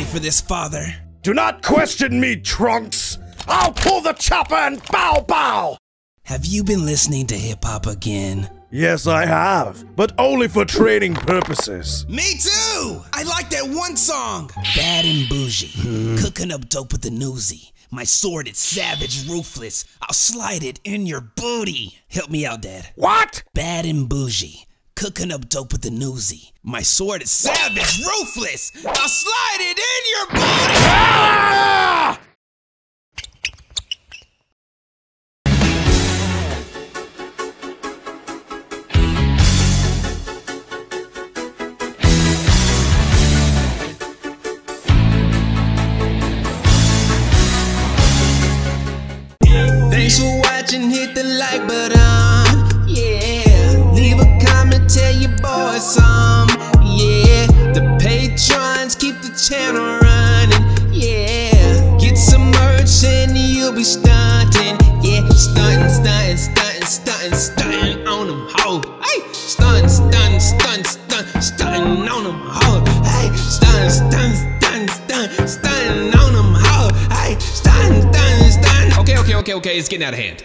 for this, father. Do not question me, Trunks! I'll pull the chopper and bow bow! Have you been listening to hip hop again? Yes, I have, but only for training purposes. Me too! I like that one song! Bad and bougie. Hmm. Cooking up dope with the Uzi. My sword is savage, ruthless. I'll slide it in your booty. Help me out, Dad. What? Bad and bougie. Cooking up dope with the Uzi. My sword is savage, ruthless. I'll slide it in your booty. Ah! Thanks for watching, hit the like button. Be stunting. Yeah, stunting, stunting, stunting, stunting, stunting on them hoes. Hey, stunting, stunting, stunting, stunting, stunting on them hoes. Hey, stunting, stunting, stunting, stunting, stunting on them hoes. Hey, stunting, stunting, stunting. Okay, okay, okay, okay, it's getting out of hand.